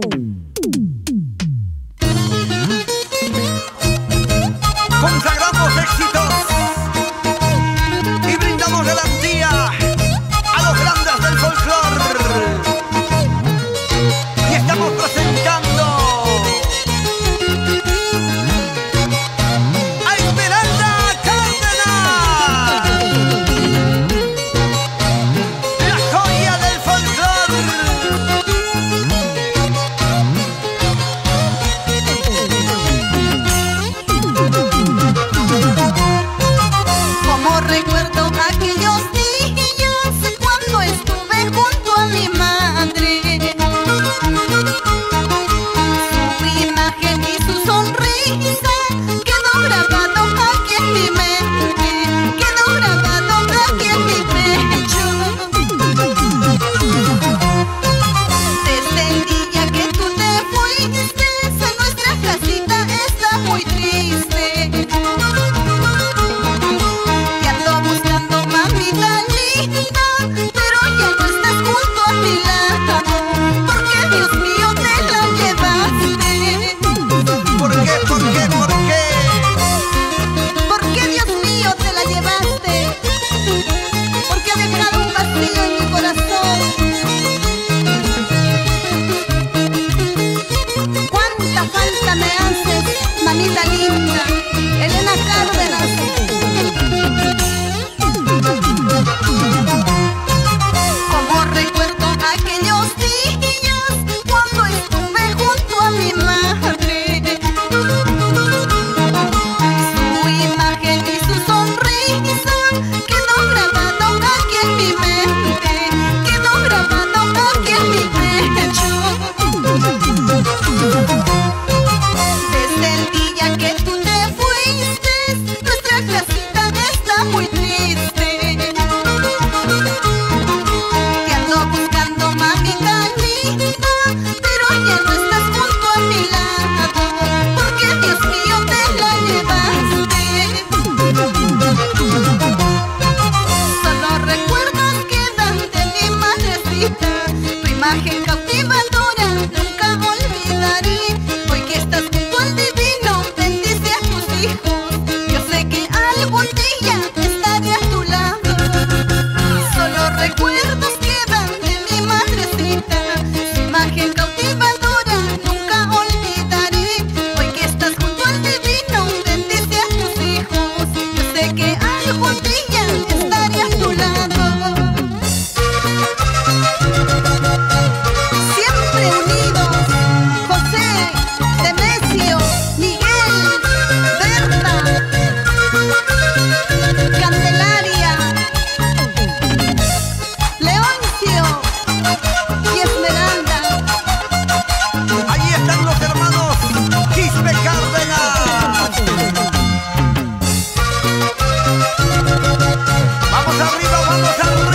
Boom. My. Vamos arriba, vamos arriba.